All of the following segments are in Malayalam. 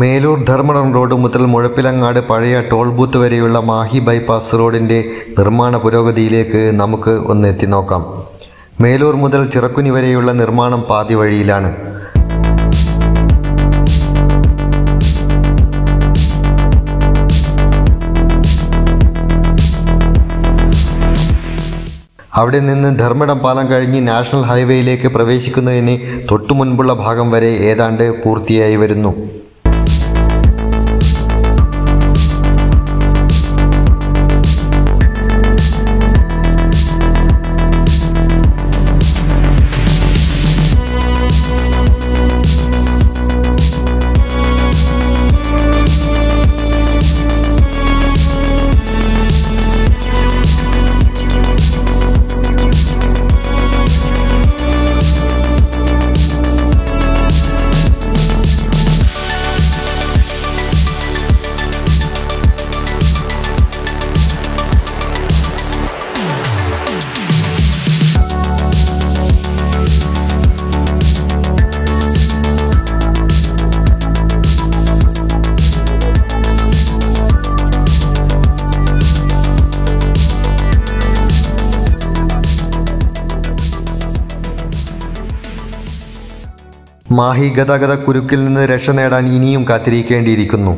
മേലൂർ ധർമ്മടം റോഡ് മുതൽ മുഴപ്പിലങ്ങാട് പഴയ ടോൾ ബൂത്ത് വരെയുള്ള മാഹി ബൈപ്പാസ് റോഡിന്റെ നിർമ്മാണ പുരോഗതിയിലേക്ക് നമുക്ക് ഒന്ന് എത്തി നോക്കാം. മേലൂർ മുതൽ ചിറക്കുനി വരെയുള്ള നിർമ്മാണം പാതി വഴിയിലാണ്. അവിടെ നിന്ന് ധർമ്മടം പാലം കഴിഞ്ഞ് നാഷണൽ ഹൈവേയിലേക്ക് പ്രവേശിക്കുന്നതിന് തൊട്ടു മുൻപുള്ള ഭാഗം വരെ ഏതാണ്ട് പൂർത്തിയായി വരുന്നു. മാഹി ഗതാഗത കുരുക്കിൽ നിന്ന് രക്ഷ നേടാൻ ഇനിയും കാത്തിരിക്കേണ്ടിയിരിക്കുന്നു.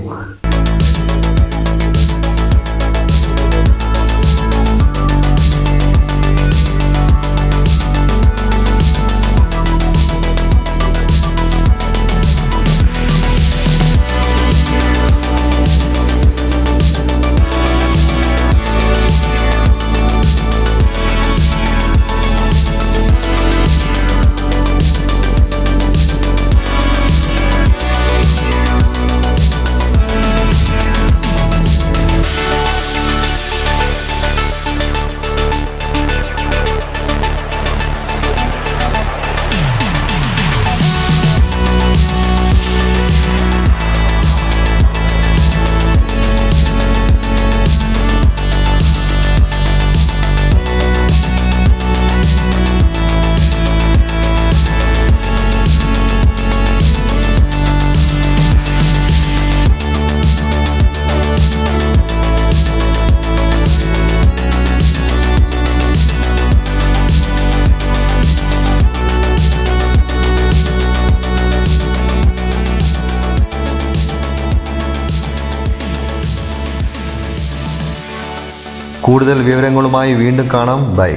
കൂടുതൽ വിവരങ്ങളുമായി വീണ്ടും കാണാം. ബൈ.